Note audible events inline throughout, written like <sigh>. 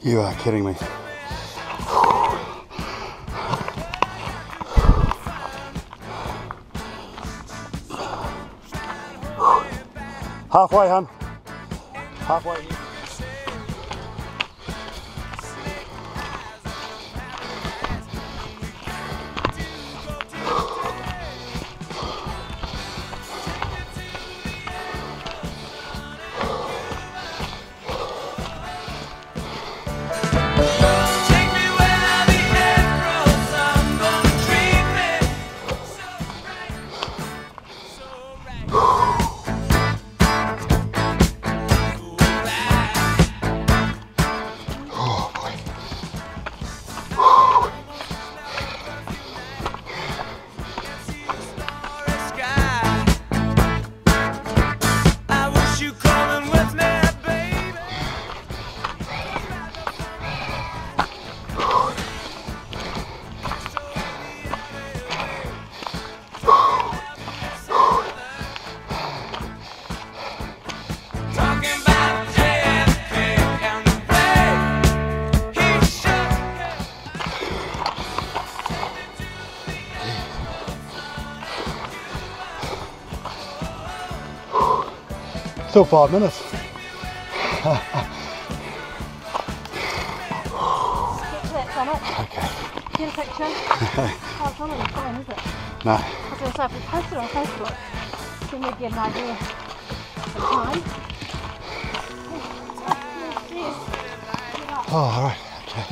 You are kidding me. Halfway, hun. Halfway. Still five minutes. Get clips on. Okay. Get a picture. oh, it's not on the phone, is it? No. I was going to say, if we post it on Facebook, then we'd get an idea of the time. Oh, all right. Okay.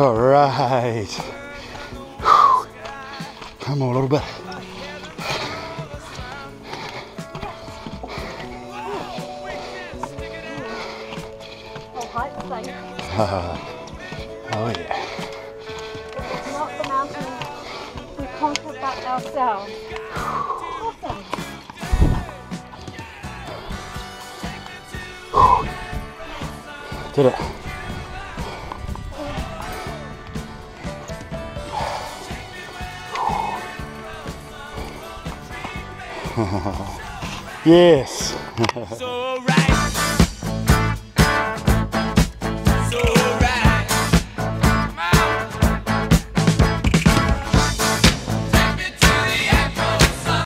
All right. Come on a little bit. Whole height the same. <laughs> Oh yeah. It's not the mountain we conquered but ourselves. Awesome. Did it. <laughs> yes. <laughs> so right.